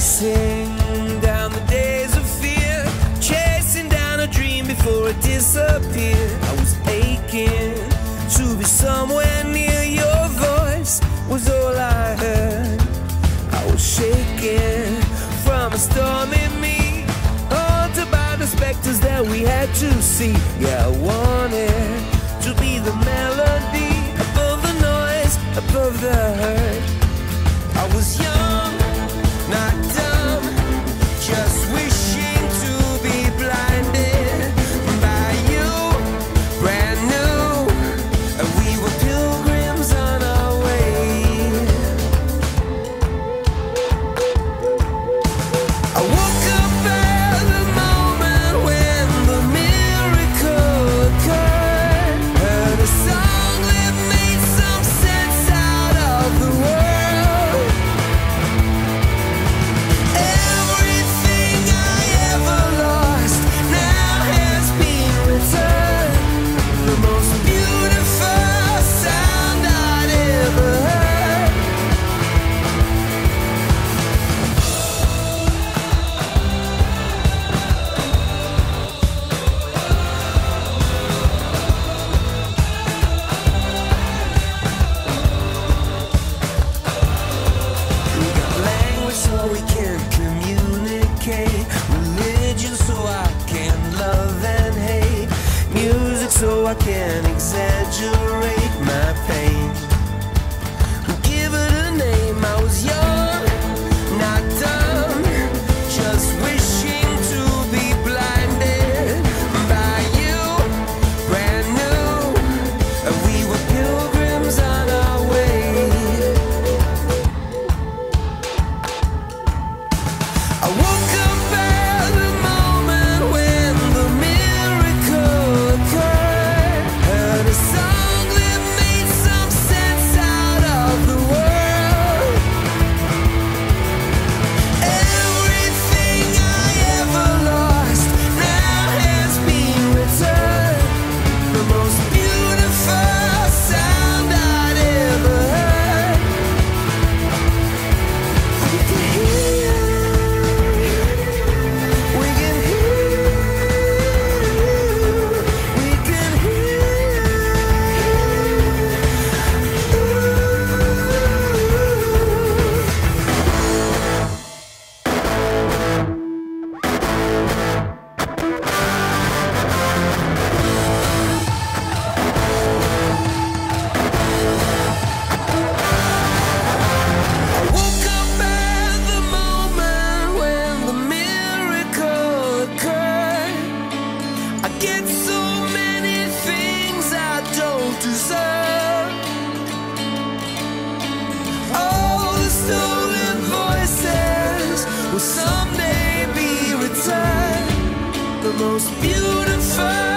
Chasing down the days of fear, chasing down a dream before it disappeared. I was aching to be somewhere near your voice, was all I heard. I was shaking from a storm in me, haunted by the specters that we had to see. Yeah, I wanted to be the melody above the noise, above the hurt. I was young. Communicate. Religion so I can love and hate. Music so I can exaggerate someday be returned. The most beautiful.